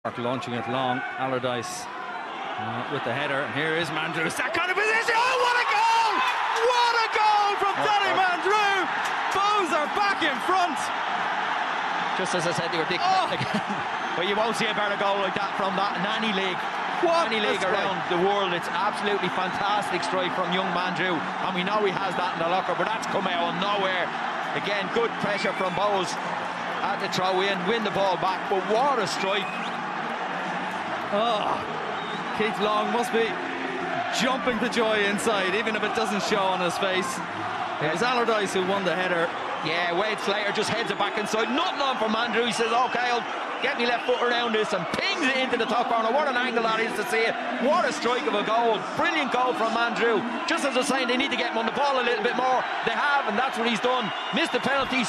launching it long. Allardice uh, with the header. And here is Mandroiu. That kind of position. Oh, what a goal! What a goal from Danny Mandroiu! Bohs are back in front. Just as I said, they were dick. Oh. but you won't see a better goal like that from that in any league. What any a league strike. around the world. It's absolutely fantastic strike from young Mandroiu. And we know he has that in the locker, but that's come out of nowhere. Again, good pressure from Bohs at the throw in, win the ball back. But what a strike. Oh, Keith Long must be jumping for joy inside, even if it doesn't show on his face. It was Allardice who won the header. Yeah, Wade Slater just heads it back inside. Nothing on for Mandroiu. He says, OK, I'll get me left foot around this and pings it into the top corner. What an angle that is to see it. What a strike of a goal. Brilliant goal from Mandroiu. Just as I was saying, they need to get him on the ball a little bit more. They have, and that's what he's done. Missed the penalty.